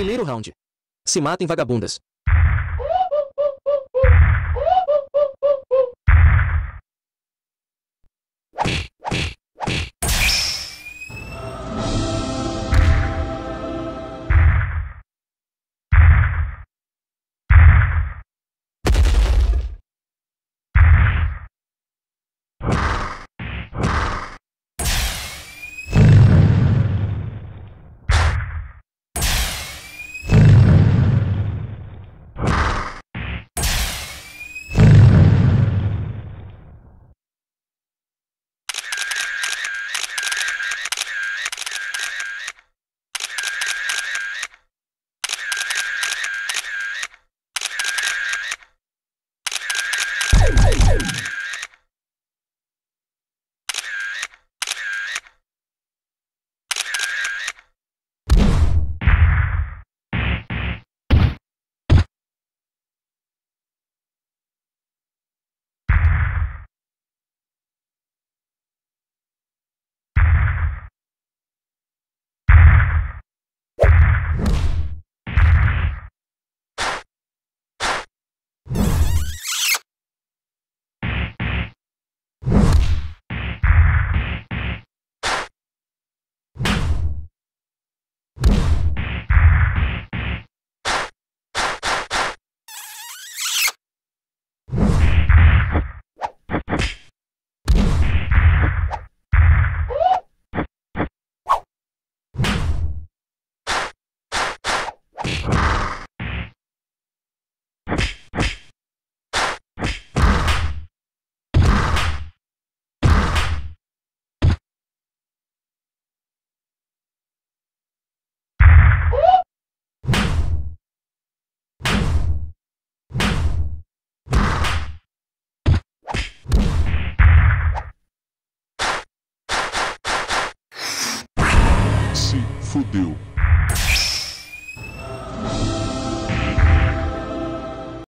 Primeiro round. Se matem vagabundas. Fudeu.